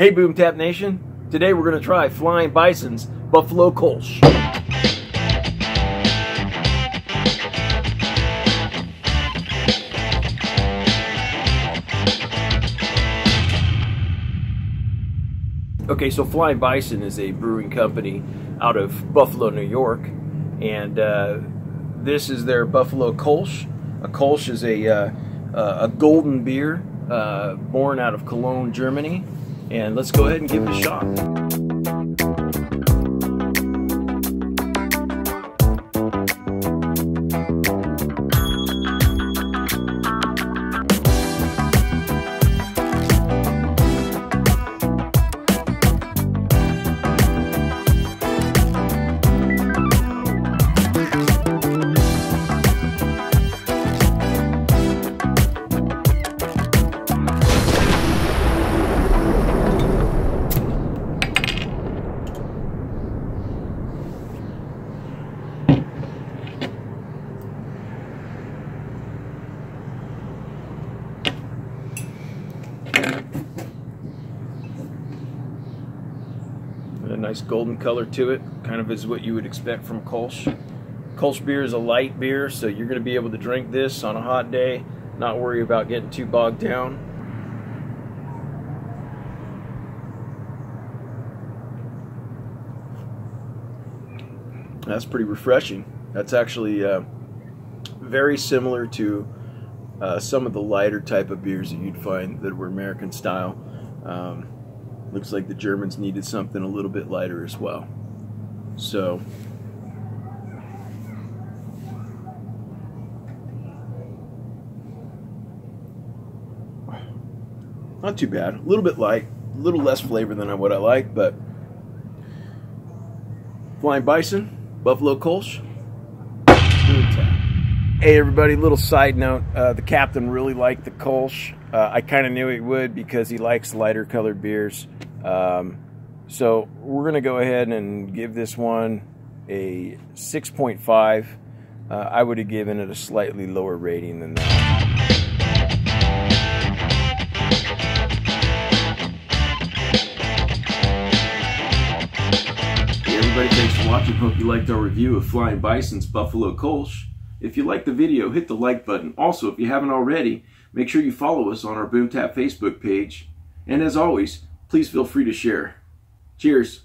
Hey BoomTap Nation, today we're going to try Flying Bison's Buffalo Kolsch. Okay, so Flying Bison is a brewing company out of Buffalo, New York, and uh, this is their Buffalo Kolsch. A Kolsch is a, uh, a golden beer uh, born out of Cologne, Germany. And let's go ahead and give it a shot. Nice golden color to it, kind of is what you would expect from Kolsch. Kolsch beer is a light beer, so you're going to be able to drink this on a hot day, not worry about getting too bogged down. That's pretty refreshing. That's actually uh, very similar to uh, some of the lighter type of beers that you'd find that were American style. Um, looks like the Germans needed something a little bit lighter as well. So not too bad. A little bit light, a little less flavor than what I like, but Flying Bison, Buffalo Kolsch, Hey everybody, little side note. Uh, the captain really liked the Kolsch. Uh, I kind of knew he would because he likes lighter colored beers. Um, so we're going to go ahead and give this one a 6.5. Uh, I would have given it a slightly lower rating than that. Hey everybody, thanks for watching. Hope you liked our review of Flying Bison's Buffalo Kolsch. If you liked the video, hit the like button. Also, if you haven't already, make sure you follow us on our BoomTap Facebook page. And as always, please feel free to share. Cheers.